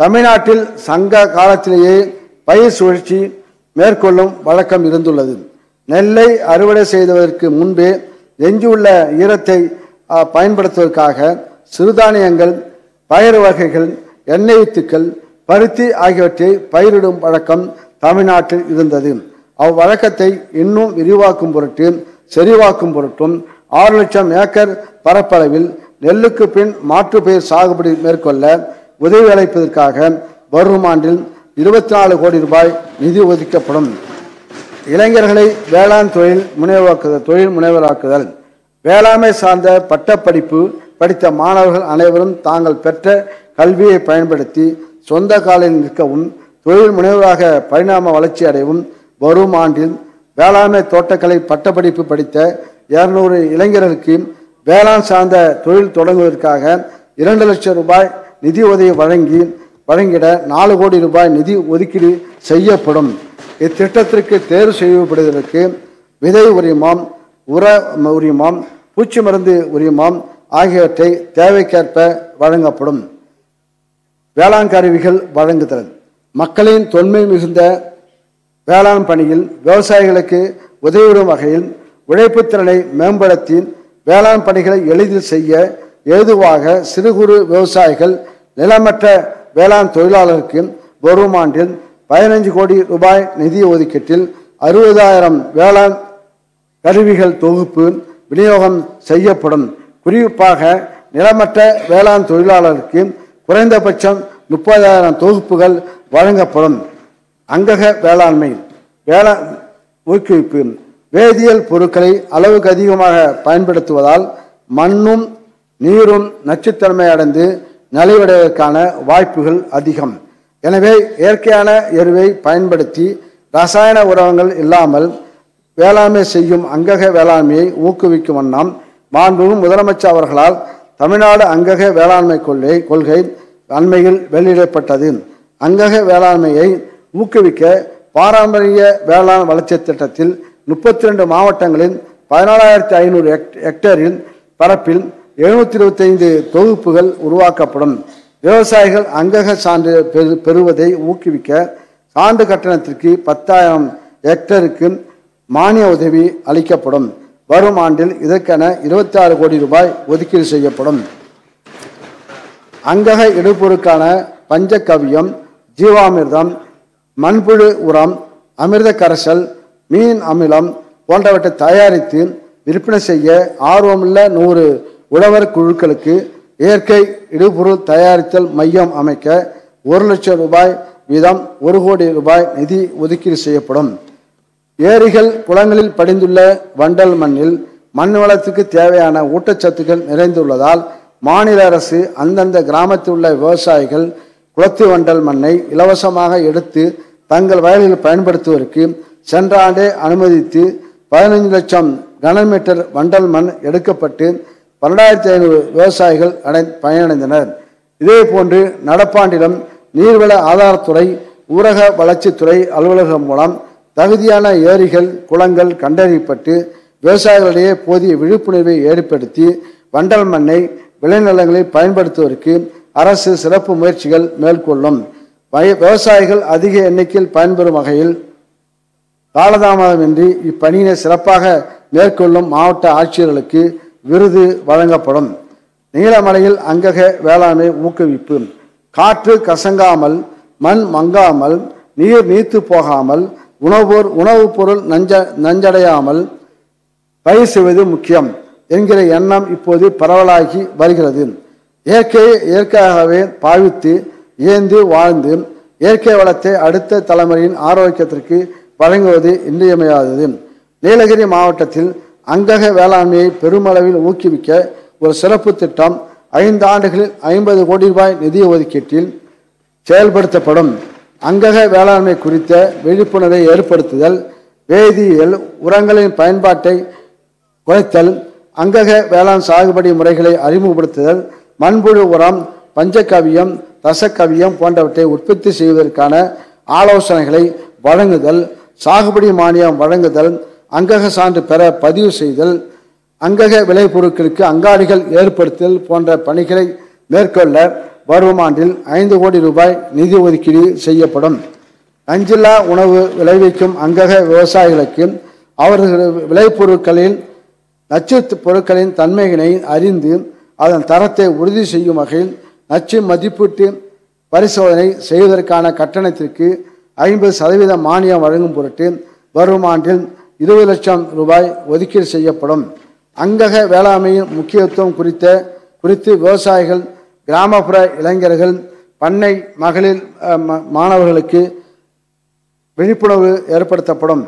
தமிழ்நாட்டில் சங்க காலத்திலேயே பயிர் சுழற்சி மேற்கொள்ளும் வழக்கம் இருந்துள்ளது. நெல்லை அறுவடை செய்வதற்கு முன்பே எஞ்சியுள்ள ஈரத்தை பயன்படுத்துவதற்காக சிறுதானியங்கள் பயறு வகைகள் எண்ணெய் வித்துக்கள் பருத்தி ஆகியவற்றை பயிரிடும் வழக்கம் தமிழ்நாட்டில் இருந்தது. அவ்வழக்கத்தை இன்னும் விரிவாக்கும் பொருட்டு செறிவாக்கும் பொருட்டும் ஆறு லட்சம் ஏக்கர் பரப்பளவில் நெல்லுக்கு பின் மாற்று பயிர் சாகுபடி மேற்கொள்ள உதவி அளிப்பதற்காக வரும் ஆண்டில் இருபத்தி நாலு கோடி ரூபாய் நிதி ஒதுக்கப்படும். இளைஞர்களை வேளாண் தொழில் முனைவாக்குதல் தொழில் முனைவராக்குதல் வேளாண்மை சார்ந்த பட்டப்படிப்பு படித்த மாணவர்கள் அனைவரும் தாங்கள் பெற்ற கல்வியை பயன்படுத்தி சொந்த காலில் நிற்கவும் தொழில் முனைவராக பரிணாம வளர்ச்சி அடையவும் வரும் ஆண்டில் வேளாண்மை தோட்டக்கலை பட்டப்படிப்பு படித்த இருநூறு இளைஞர்களுக்கு வேளாண் சார்ந்த தொழில் தொடங்குவதற்காக இரண்டு லட்சம் ரூபாய் நிதி உதவி வழங்கி வழங்கிட நாலு கோடி ரூபாய் நிதி ஒதுக்கீடு செய்யப்படும். இத்திட்டத்திற்கு தேர்வு செய்யப்படுவதற்கு விதை உரிமம் உர உரிமம் பூச்சி மருந்து உரிமம் ஆகியவற்றை தேவைக்கேற்ப வழங்கப்படும். வேளாண் கருவிகள் வழங்குதல். மக்களின் தொன்மை மிகுந்த வேளாண் பணியில் விவசாயிகளுக்கு உதவிடும் வகையில் உழைப்பு திறனை மேம்படுத்தி வேளாண் பணிகளை எளிதில் செய்ய ஏதுவாக சிறு குறு விவசாயிகள் நிலமற்ற வேளாண் தொழிலாளருக்கு வரும் ஆண்டில் பதினைஞ்சு கோடி ரூபாய் நிதி ஒதுக்கீட்டில் அறுபதாயிரம் வேளாண் கருவிகள் தொகுப்பு விநியோகம் செய்யப்படும். குறிப்பாக நிலமற்ற வேளாண் தொழிலாளருக்கு குறைந்தபட்சம் முப்பதாயிரம் தொகுப்புகள் வழங்கப்படும். அங்கக வேளாண்மை வேளாண் ஊக்குவிப்பு வேதியியல் பொருட்களை அளவுக்கு அதிகமாக பயன்படுத்துவதால் மண்ணும் நீரும் நச்சுத்தன்மை அடைந்து நலிவடைவதற்கான வாய்ப்புகள் அதிகம். எனவே இயற்கையான எருவை பயன்படுத்தி ரசாயன உரங்கள் இல்லாமல் வேளாண்மை செய்யும் அங்கக வேளாண்மையை ஊக்குவிக்கும் வண்ணம் மாண்புமிகு முதலமைச்சர் அவர்களால் தமிழ்நாடு அங்கக வேளாண்மை கொள்கை கொள்கை அண்மையில் வெளியிடப்பட்டது. அங்கக வேளாண்மையை ஊக்குவிக்க பாரம்பரிய வேளாண் வளர்ச்சி திட்டத்தில் முப்பத்தி ரெண்டு மாவட்டங்களின் பதினாலாயிரத்தி ஐநூறு ஹெக்டேரில் பரப்பில் எழுநூத்தி இருபத்தைந்து தொகுப்புகள் உருவாக்கப்படும். விவசாயிகள் அங்கக சான்று பெறு- பெறுவதை ஊக்குவிக்க சான்று கட்டணத்திற்கு பத்தாயிரம் ஹெக்டருக்கு மானிய உதவி அளிக்கப்படும். வரும் ஆண்டில் இதற்கென இருபத்தி ஆறு கோடி ரூபாய் ஒதுக்கீடு செய்யப்படும். அங்கக இடுபொருட்கான பஞ்சகவியம் ஜீவாமிர்தம் மண்புழு உரம் அமிர்த கரைசல் மீன் அமிலம் போன்றவற்றை தயாரித்து விற்பனை செய்ய ஆர்வமுள்ள நூறு உழவர் குழுக்களுக்கு இயற்கை இடுபொருள் தயாரித்தல் மையம் அமைக்க ஒரு லட்சம் ரூபாய் வீதம் ஒரு கோடி ரூபாய் நிதி ஒதுக்கீடு செய்யப்படும். ஏரிகள் குளங்களில் படிந்துள்ள வண்டல் மண்ணில் மண் வளத்துக்கு தேவையான ஊட்டச்சத்துக்கள் நிறைந்துள்ளதால் மாநில அரசு அந்தந்த கிராமத்தில் உள்ள விவசாயிகள் குளத்து வண்டல் மண்ணை இலவசமாக எடுத்து தங்கள் வயலில் பயன்படுத்துவதற்கு சென்ற ஆண்டே அனுமதித்து பதினைந்து லட்சம் கனமீட்டர் வண்டல் மண் எடுக்கப்பட்டு பன்னெண்டாயிரத்தி ஐநூறு விவசாயிகள் அடை பயனடைந்தனர். இதே போன்று நடப்பாண்டிலும் நீர்வள ஆதாரத்துறை ஊரக வளர்ச்சித்துறை அலுவலகம் மூலம் தகுதியான ஏரிகள் குளங்கள் கண்டறியப்பட்டு விவசாயிகளிடையே போதிய விழிப்புணர்வை ஏற்படுத்தி வண்டல் மண்ணை விளைநிலங்களில் பயன்படுத்துவதற்கு அரசு சிறப்பு முயற்சிகள் மேற்கொள்ளும். வய- விவசாயிகள் அதிக எண்ணிக்கையில் பயன்பெறும் வகையில் காலதாமதமின்றி இப்பணியினை சிறப்பாக மேற்கொள்ளும் மாவட்ட ஆட்சியர்களுக்கு விருது வழங்கப்படும். நீலமலையில் அங்கக வேளாண்மை ஊக்குவிப்பு. காற்று கசங்காமல் மண் மங்காமல் நீர் நீத்து போகாமல் உணவுப் உணவுப் பொருள் நஞ்ச நஞ்சடையாமல் பயிர் செய்வது முக்கியம் என்கிற எண்ணம் இப்போது பரவலாகி வருகிறது. இயற்கையை இயற்கையாகவே பாவித்து இயந்து வாழ்ந்து இயற்கை வளத்தை அடுத்த தலைமுறையின் ஆரோக்கியத்திற்கு வழங்குவது இன்றியமையாதது. நீலகிரி மாவட்டத்தில் அங்கக வேளாண்மையை பெருமளவில் ஊக்குவிக்க ஒரு சிறப்பு திட்டம் ஐந்து ஆண்டுகளில் ஐம்பது கோடி ரூபாய் நிதி ஒதுக்கீட்டில் செயல்படுத்தப்படும். அங்கக வேளாண்மை குறித்த விழிப்புணர்வை ஏற்படுத்துதல் வேதியியல் உரங்களின் பயன்பாட்டை குறைத்தல் அங்கக வேளாண் சாகுபடி முறைகளை அறிமுகப்படுத்துதல் மண்புழு உரம் பஞ்சகவியம் ரசக்கவியம் போன்றவற்றை உற்பத்தி செய்வதற்கான ஆலோசனைகளை வழங்குதல் சாகுபடி மானியம் வழங்குதல் அங்கக சான்று பெற பதிவு செய்தல் அங்கக விளைபொருட்களுக்கு அங்காடிகள் ஏற்படுத்தல் போன்ற பணிகளை மேற்கொள்ள வரும் ஆண்டில் ஐந்து கோடி ரூபாய் நிதி ஒதுக்கீடு செய்யப்படும். நஞ்சில்லா உணவு விளைவிக்கும் அங்கக விவசாயிகளுக்கு அவர்கள் விளைபொருட்களில் நச்சு பொருட்களின் தன்மையினை அறிந்து அதன் தரத்தை உறுதி செய்யும் வகையில் நச்சு மதிப்பீட்டு பரிசோதனை செய்வதற்கான கட்டணத்திற்கு ஐம்பது சதவீத மானியம் வழங்கும் பொருட்டு வரும் ஆண்டில் இருபது லட்சம் ரூபாய் ஒதுக்கீடு செய்யப்படும். அங்கக வேளாண்மையின் முக்கியத்துவம் குறித்த குறித்து விவசாயிகள் கிராமப்புற இளைஞர்கள் பண்ணை மகளிர் மாணவர்களுக்கு விழிப்புணர்வு ஏற்படுத்தப்படும்.